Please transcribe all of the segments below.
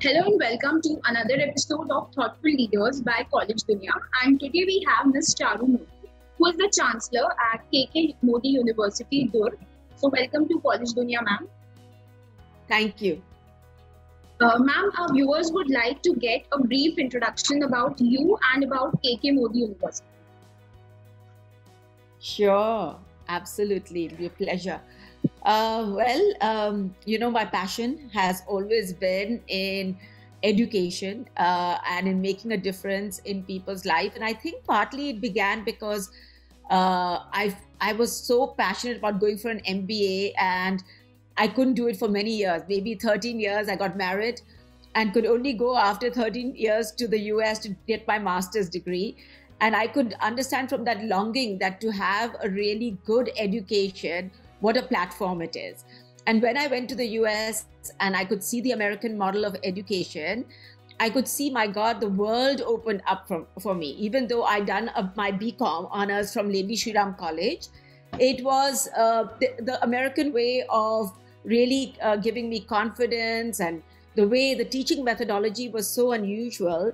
Hello and welcome to another episode of Thoughtful Leaders by College Dunia. And today we have Ms. Charu Modi, who is the Chancellor at KK Modi University, Durg. So welcome to College Dunia, ma'am. Thank you. Uh, ma'am, our viewers would like to get a brief introduction about you and about KK Modi University. Sure, absolutely. It'll be a pleasure. Uh, well, um, you know, my passion has always been in education uh, and in making a difference in people's life. And I think partly it began because uh, I I was so passionate about going for an MBA and I couldn't do it for many years, maybe 13 years. I got married and could only go after 13 years to the US to get my master's degree. And I could understand from that longing that to have a really good education, what a platform it is. And when I went to the US and I could see the American model of education, I could see, my God, the world opened up for, for me. Even though I'd done a, my BCom honors from Lady Shri Ram College, it was uh, the, the American way of really uh, giving me confidence and the way the teaching methodology was so unusual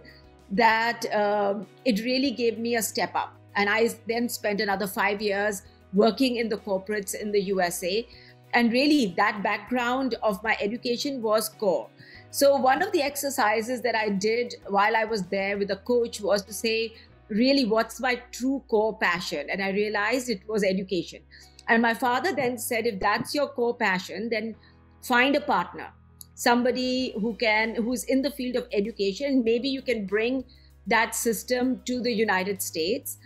that um, it really gave me a step up. And I then spent another five years working in the corporates in the USA. And really, that background of my education was core. So, one of the exercises that I did while I was there with a coach was to say, really, what's my true core passion? And I realized it was education. And my father then said, if that's your core passion, then find a partner, somebody who can, who's in the field of education. Maybe you can bring that system to the United States.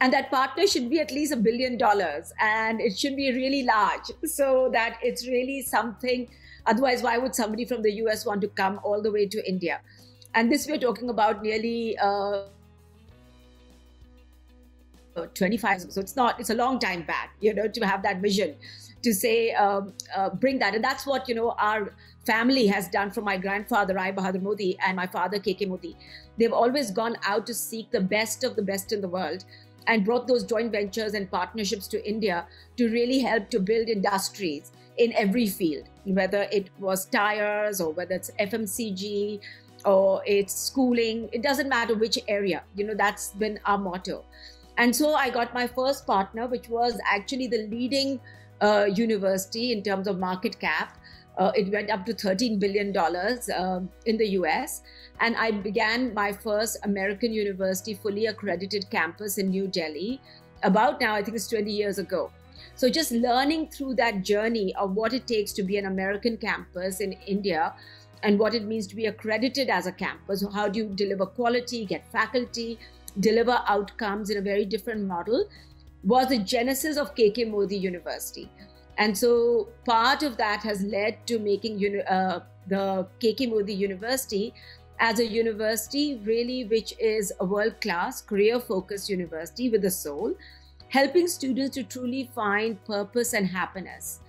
And that partner should be at least a billion dollars and it should be really large so that it's really something. Otherwise, why would somebody from the US want to come all the way to India? And this we're talking about nearly uh, 25 so it's not it's a long time back you know to have that vision to say um, uh, bring that and that's what you know our family has done from my grandfather Rai Bahadur Modi and my father KK Modi they've always gone out to seek the best of the best in the world and brought those joint ventures and partnerships to India to really help to build industries in every field whether it was tires or whether it's FMCG or it's schooling it doesn't matter which area you know that's been our motto and so I got my first partner, which was actually the leading uh, university in terms of market cap. Uh, it went up to $13 billion um, in the US. And I began my first American university fully accredited campus in New Delhi about now, I think it's 20 years ago. So just learning through that journey of what it takes to be an American campus in India and what it means to be accredited as a campus. How do you deliver quality, get faculty, deliver outcomes in a very different model was the genesis of KK Modi University. And so part of that has led to making uh, the KK Modi University as a university, really, which is a world class, career focused university with a soul, helping students to truly find purpose and happiness.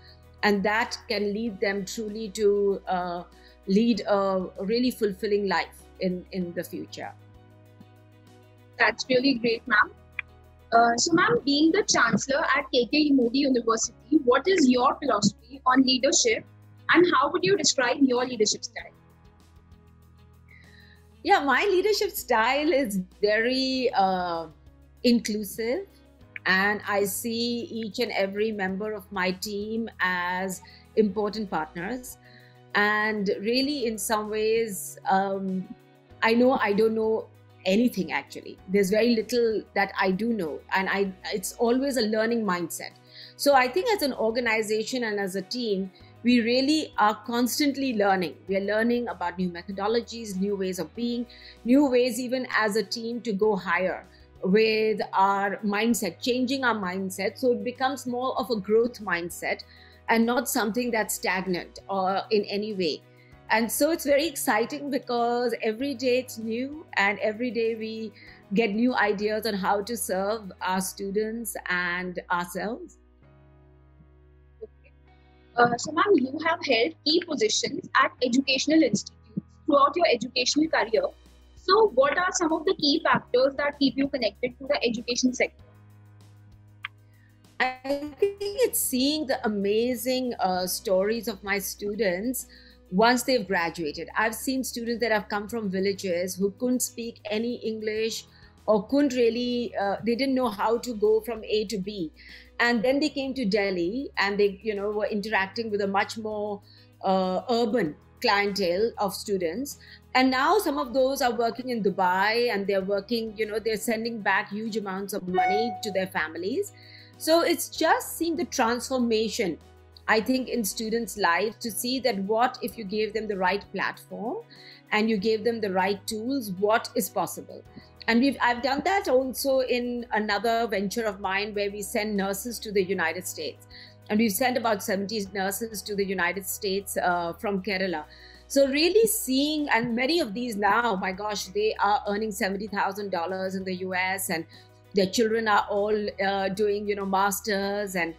And that can lead them truly to uh, lead a really fulfilling life in, in the future. That's really great, ma'am. Uh, so, ma'am, being the chancellor at KK Modi University, what is your philosophy on leadership and how would you describe your leadership style? Yeah, my leadership style is very uh, inclusive, and I see each and every member of my team as important partners. And really, in some ways, um, I know I don't know anything actually. There's very little that i do know. And i it's always a learning mindset. So i think as an organization and as a team we really are constantly learning. We are learning about new methodologies new ways of being new ways even as a team to go higher with our mindset changing our mindset. So it becomes more of a growth mindset and not something that's stagnant or in any way. And so it's very exciting because every day it's new and every day we get new ideas on how to serve our students and ourselves. Uh, so, ma'am, you have held key positions at educational institutes throughout your educational career. So, what are some of the key factors that keep you connected to the education sector? I think it's seeing the amazing uh, stories of my students once they've graduated. I've seen students that have come from villages who couldn't speak any English or couldn't really, uh, they didn't know how to go from A to B. And then they came to Delhi and they, you know, were interacting with a much more uh, urban clientele of students. And now some of those are working in Dubai and they're working, you know, they're sending back huge amounts of money to their families. So it's just seeing the transformation I think, in students' lives to see that what if you gave them the right platform and you gave them the right tools, what is possible. And we've I've done that also in another venture of mine where we send nurses to the United States. And we've sent about 70 nurses to the United States uh, from Kerala. So really seeing, and many of these now, my gosh, they are earning $70,000 in the US and their children are all uh, doing, you know, masters and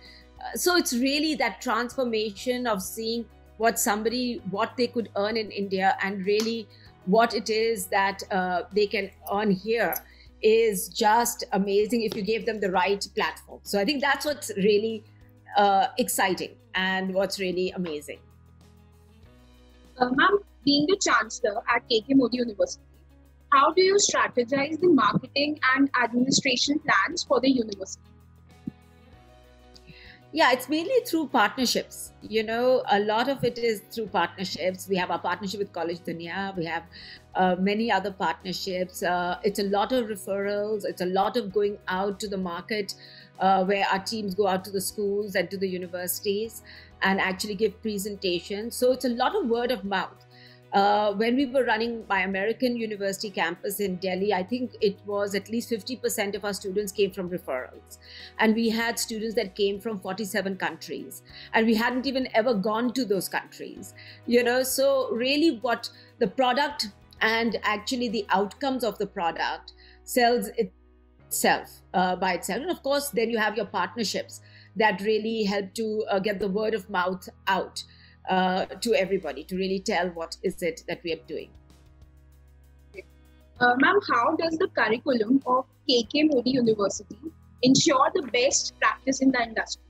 so it's really that transformation of seeing what somebody what they could earn in india and really what it is that uh, they can earn here is just amazing if you gave them the right platform. So i think that's what's really uh, exciting and what's really amazing. Uh, ma'am being the chancellor at kk modi university how do you strategize the marketing and administration plans for the university yeah, it's mainly through partnerships. You know, a lot of it is through partnerships. We have our partnership with College Dunia. We have uh, many other partnerships. Uh, it's a lot of referrals. It's a lot of going out to the market uh, where our teams go out to the schools and to the universities and actually give presentations. So it's a lot of word of mouth. Uh, when we were running my American University campus in Delhi, I think it was at least 50% of our students came from referrals. And we had students that came from 47 countries. And we hadn't even ever gone to those countries. You know, so really what the product and actually the outcomes of the product sells itself uh, by itself. And of course, then you have your partnerships that really help to uh, get the word of mouth out uh, to everybody to really tell what is it that we are doing. Uh, ma'am, how does the curriculum of KK Modi University ensure the best practice in the industry?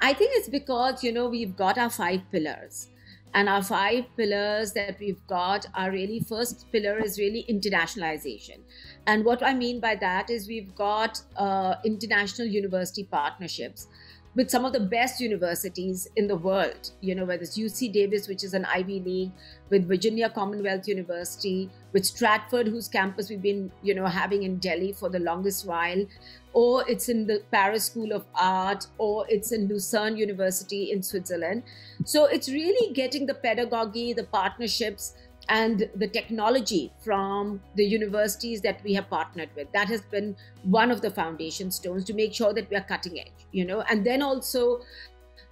I think it's because, you know, we've got our five pillars. And our five pillars that we've got are really first pillar is really internationalization. And what I mean by that is we've got uh, international university partnerships with some of the best universities in the world, you know, whether it's UC Davis, which is an Ivy League, with Virginia Commonwealth University, with Stratford, whose campus we've been, you know, having in Delhi for the longest while, or it's in the Paris School of Art, or it's in Lucerne University in Switzerland. So it's really getting the pedagogy, the partnerships, and the technology from the universities that we have partnered with. That has been one of the foundation stones to make sure that we are cutting edge you know. And then also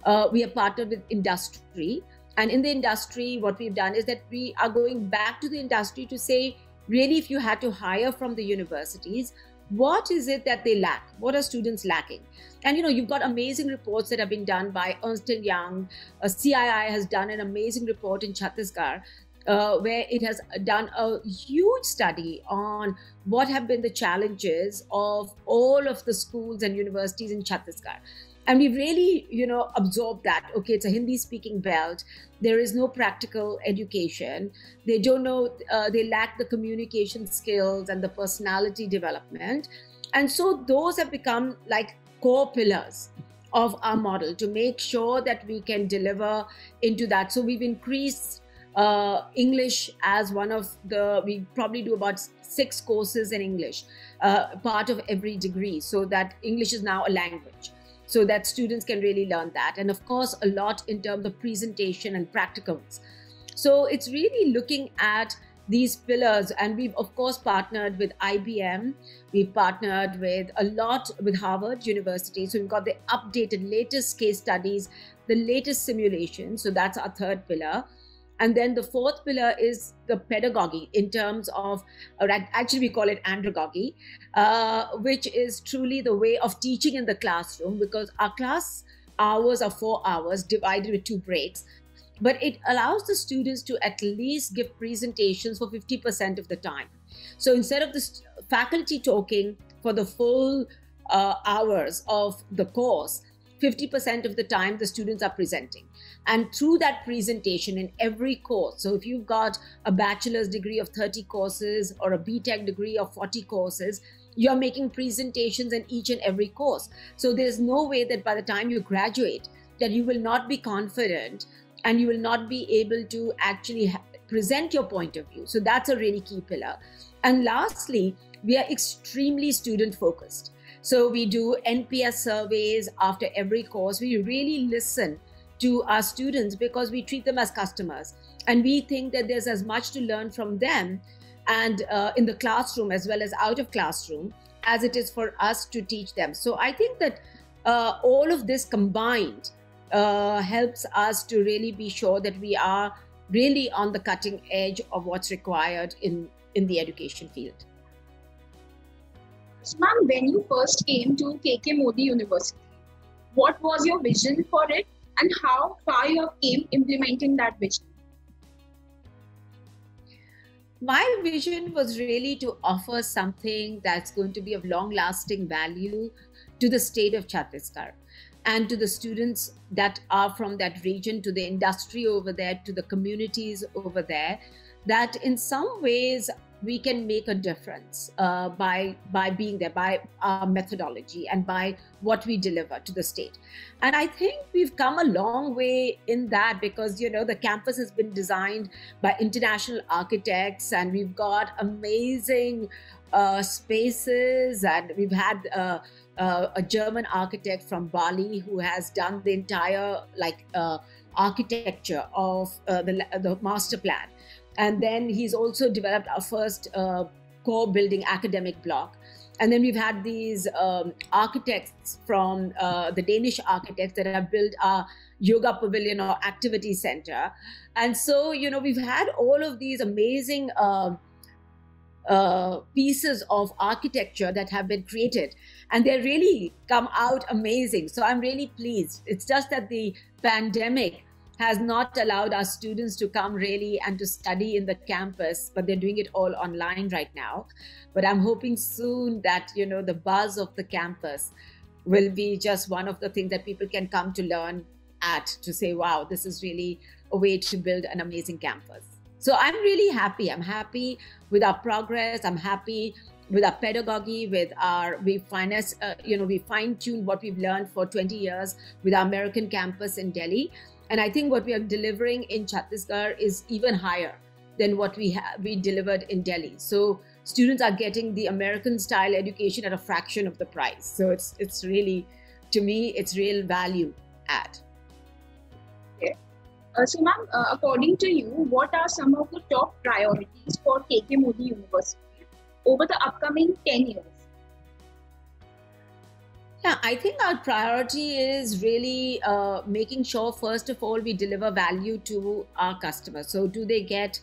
uh, we have partnered with industry. And in the industry what we've done is that we are going back to the industry to say really if you had to hire from the universities what is it that they lack? What are students lacking? And you know you've got amazing reports that have been done by ernst & young. Cii has done an amazing report in chhattisgarh uh, where it has done a huge study on what have been the challenges of all of the schools and universities in Chhattisgarh. And we really, you know, absorbed that. Okay, it's a Hindi-speaking belt. There is no practical education. They don't know. Uh, they lack the communication skills and the personality development. And so those have become like core pillars of our model to make sure that we can deliver into that. So we've increased uh, English as one of the, we probably do about six courses in English, uh, part of every degree, so that English is now a language, so that students can really learn that. And of course, a lot in terms of presentation and practicums. So it's really looking at these pillars. And we've of course partnered with ibm we've partnered with a lot with harvard university. So we've got the updated latest case studies the latest simulations so that's our third pillar and then the fourth pillar is the pedagogy in terms of, actually, we call it andragogy, uh, which is truly the way of teaching in the classroom because our class hours are four hours divided with two breaks. But it allows the students to at least give presentations for 50% of the time. So instead of the faculty talking for the full uh, hours of the course, 50% of the time the students are presenting. And through that presentation in every course, so if you've got a bachelor's degree of 30 courses or a BTech degree of 40 courses, you're making presentations in each and every course. So there's no way that by the time you graduate, that you will not be confident and you will not be able to actually present your point of view. So that's a really key pillar. And lastly, we are extremely student focused. So we do NPS surveys after every course. We really listen to our students because we treat them as customers. And we think that there's as much to learn from them and uh, in the classroom as well as out of classroom as it is for us to teach them. So I think that uh, all of this combined uh, helps us to really be sure that we are really on the cutting edge of what's required in, in the education field. So, ma'am, when you first came to KK Modi University, what was your vision for it and how far you have came implementing that vision? My vision was really to offer something that's going to be of long lasting value to the state of Chhattisgarh and to the students that are from that region, to the industry over there, to the communities over there, that in some ways we can make a difference uh, by by being there by our methodology and by what we deliver to the state. And i think we've come a long way in that because you know the campus has been designed by international architects and we've got amazing uh, spaces and we've had uh, uh a german architect from bali who has done the entire like uh, architecture of uh, the, the master plan and then he's also developed our first uh, core building academic block. And then we've had these um, architects from uh, the Danish architects that have built our yoga pavilion or activity center. And so, you know, we've had all of these amazing uh, uh, pieces of architecture that have been created. And they really come out amazing. So I'm really pleased. It's just that the pandemic has not allowed our students to come really and to study in the campus, but they're doing it all online right now. But I'm hoping soon that, you know, the buzz of the campus will be just one of the things that people can come to learn at to say, wow, this is really a way to build an amazing campus. So I'm really happy. I'm happy with our progress. I'm happy with our pedagogy, with our we finance, uh, you know, we fine tune what we've learned for 20 years with our American campus in Delhi. And I think what we are delivering in Chhattisgarh is even higher than what we have we delivered in Delhi. So students are getting the American style education at a fraction of the price. So it's it's really, to me, it's real value add. Uh, so, ma'am, uh, according to you, what are some of the top priorities for KK Modi University over the upcoming 10 years? Yeah, I think our priority is really uh, making sure, first of all, we deliver value to our customers. So, do they get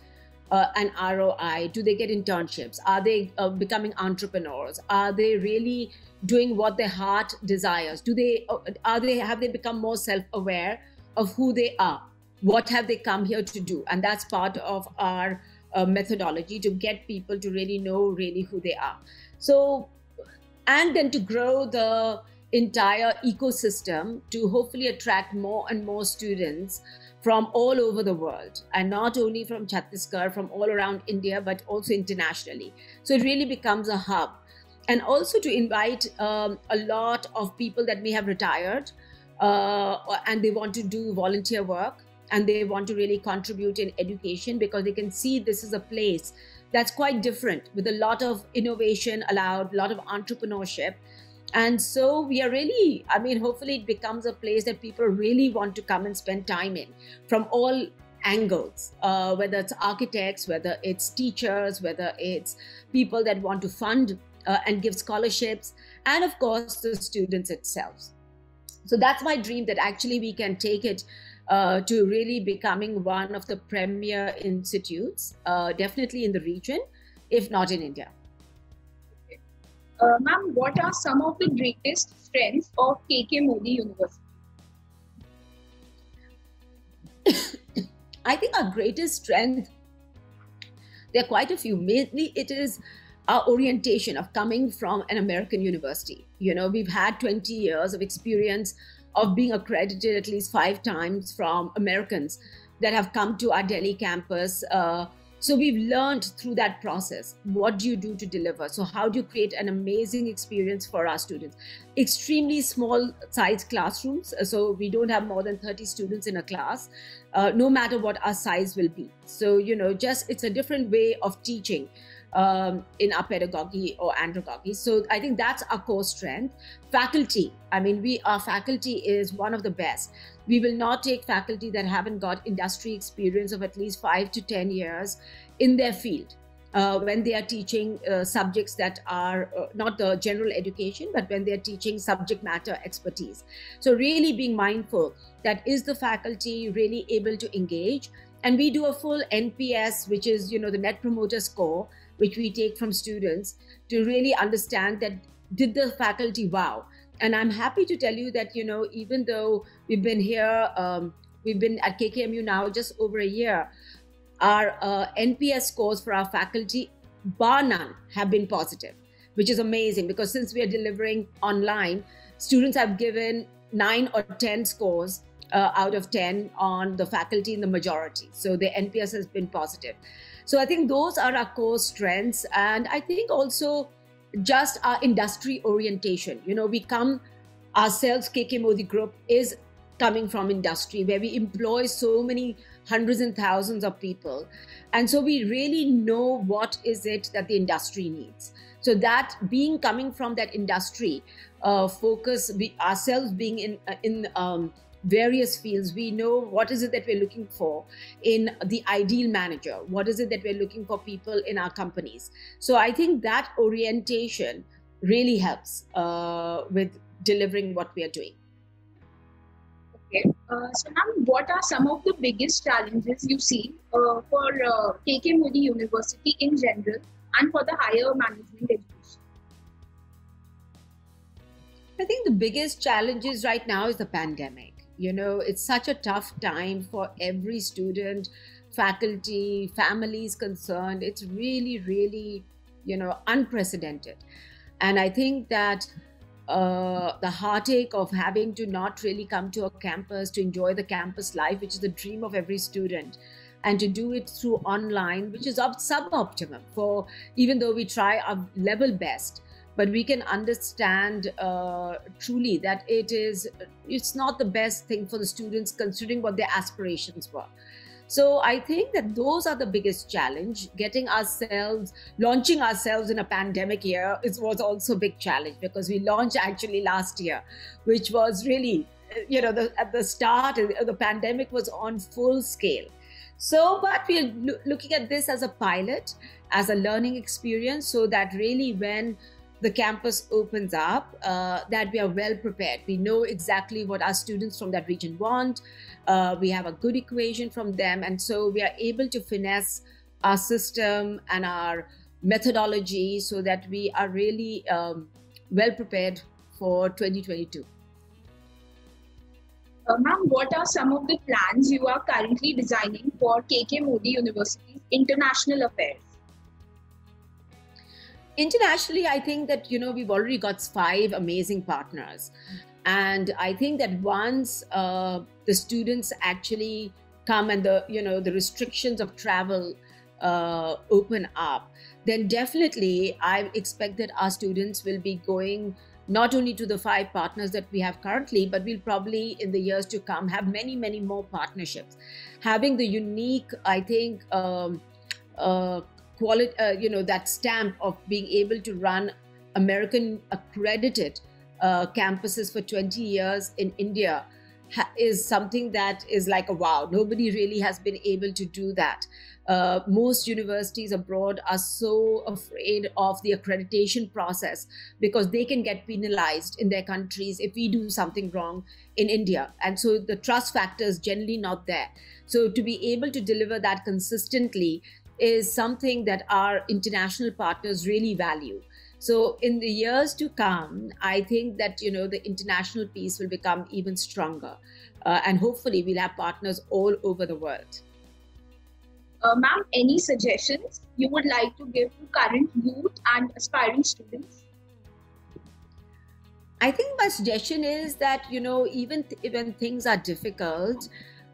uh, an ROI? Do they get internships? Are they uh, becoming entrepreneurs? Are they really doing what their heart desires? Do they uh, are they have they become more self-aware of who they are? What have they come here to do? And that's part of our uh, methodology to get people to really know really who they are. So and then to grow the entire ecosystem to hopefully attract more and more students from all over the world and not only from Chhattisgarh, from all around India, but also internationally. So it really becomes a hub. And also to invite um, a lot of people that may have retired uh, and they want to do volunteer work and they want to really contribute in education because they can see this is a place that's quite different with a lot of innovation allowed, a lot of entrepreneurship. And so we are really, I mean, hopefully it becomes a place that people really want to come and spend time in from all angles, uh, whether it's architects, whether it's teachers, whether it's people that want to fund uh, and give scholarships, and of course the students itself. So that's my dream that actually we can take it uh, to really becoming one of the premier institutes, uh, definitely in the region, if not in India. Uh, ma'am, what are some of the greatest strengths of KK Modi University? I think our greatest strength, there are quite a few. Mainly, it is our orientation of coming from an American university. You know, we've had 20 years of experience of being accredited at least five times from Americans that have come to our Delhi campus. Uh, so we've learned through that process what do you do to deliver? So, how do you create an amazing experience for our students? Extremely small size classrooms. Uh, so, we don't have more than 30 students in a class, uh, no matter what our size will be. So, you know, just it's a different way of teaching um, in our pedagogy or andragogy. So I think that's our core strength. Faculty, I mean, we our faculty is one of the best. We will not take faculty that haven't got industry experience of at least five to ten years in their field. Uh, when they are teaching uh, subjects that are uh, not the general education, but when they're teaching subject matter expertise. So, really being mindful that is the faculty really able to engage? And we do a full NPS, which is, you know, the Net Promoter Score, which we take from students to really understand that did the faculty wow. And i'm happy to tell you that you know even though we've been here um, we've been at kkmu now just over a year our uh, nps scores for our faculty bar none have been positive which is amazing because since we are delivering online students have given 9 or 10 scores uh, out of 10 on the faculty in the majority. So the nps has been positive so I think those are our core strengths. And I think also just our industry orientation. You know, we come ourselves, KK Modi Group is coming from industry where we employ so many hundreds and thousands of people. And so we really know what is it that the industry needs. So that being coming from that industry, uh, focus, we ourselves being in, uh, in um, various fields we know what is it that we're looking for in the ideal manager. What is it that we're looking for people in our companies? So i think that orientation really helps uh, with delivering what we are doing. Okay uh, so now what are some of the biggest challenges you see uh, for uh, kk modi university in general and for the higher management education? I think the biggest challenges right now is the pandemic you know, it's such a tough time for every student, faculty, families concerned. It's really, really, you know, unprecedented. And I think that uh, the heartache of having to not really come to a campus to enjoy the campus life, which is the dream of every student, and to do it through online, which is sub suboptimum for even though we try our level best but we can understand uh, truly that it is it's not the best thing for the students considering what their aspirations were. So i think that those are the biggest challenge. Getting ourselves launching ourselves in a pandemic year is, was also a big challenge because we launched actually last year which was really you know the, at the start the pandemic was on full scale. So but we're lo- looking at this as a pilot as a learning experience so that really when the campus opens up, uh, that we are well prepared. We know exactly what our students from that region want. Uh, we have a good equation from them. And so we are able to finesse our system and our methodology so that we are really um, well prepared for 2022. Uh, Ma'am, what are some of the plans you are currently designing for KK Modi University's international affairs? Internationally i think that you know we've already got five amazing partners and i think that once uh, the students actually come and the you know the restrictions of travel uh, open up then definitely i expect that our students will be going not only to the five partners that we have currently, but we'll probably in the years to come have many, many more partnerships. Having the unique, I think, um, uh, quality, uh, you know, that stamp of being able to run American accredited uh, campuses for 20 years in India is something that is like a wow. Nobody really has been able to do that. Uh, most universities abroad are so afraid of the accreditation process because they can get penalized in their countries if we do something wrong in India. And so the trust factor is generally not there. So to be able to deliver that consistently is something that our international partners really value. So in the years to come, I think that you know the international piece will become even stronger, uh, and hopefully we'll have partners all over the world. Uh, ma'am, any suggestions you would like to give to current youth and aspiring students? I think my suggestion is that you know even th- when things are difficult,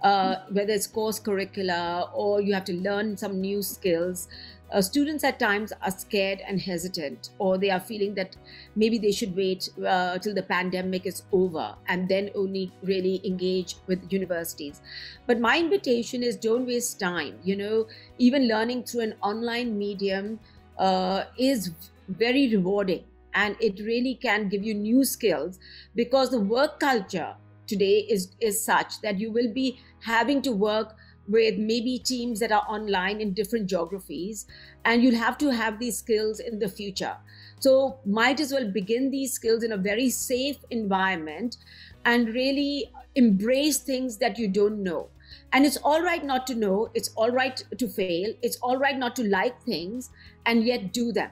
uh, whether it's course curricula or you have to learn some new skills, uh, students at times are scared and hesitant, or they are feeling that maybe they should wait uh, till the pandemic is over and then only really engage with universities. But my invitation is don't waste time. You know, even learning through an online medium uh, is very rewarding and it really can give you new skills because the work culture today is is such that you will be having to work with maybe teams that are online in different geographies and you'll have to have these skills in the future. So might as well begin these skills in a very safe environment and really embrace things that you don't know. And it's all right not to know it's all right to fail it's all right not to like things and yet do them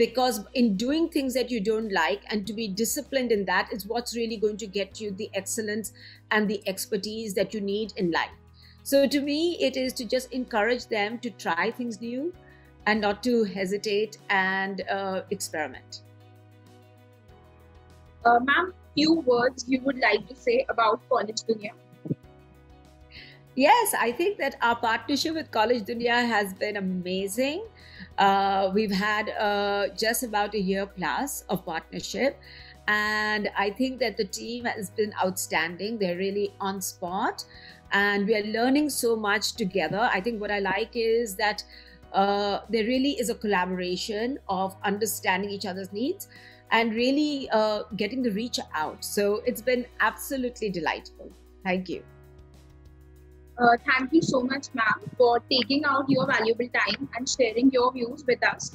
because in doing things that you don't like and to be disciplined in that is what's really going to get you the excellence and the expertise that you need in life. So to me it is to just encourage them to try things new and not to hesitate and uh, experiment. Uh, ma'am few words you would like to say about college dunia Yes, I think that our partnership with College Dunia has been amazing. Uh, we've had uh, just about a year plus of partnership, and I think that the team has been outstanding. They're really on spot, and we are learning so much together. I think what I like is that uh, there really is a collaboration of understanding each other's needs and really uh, getting the reach out. So it's been absolutely delightful. Thank you. Uh, thank you so much, ma'am, for taking out your valuable time and sharing your views with us.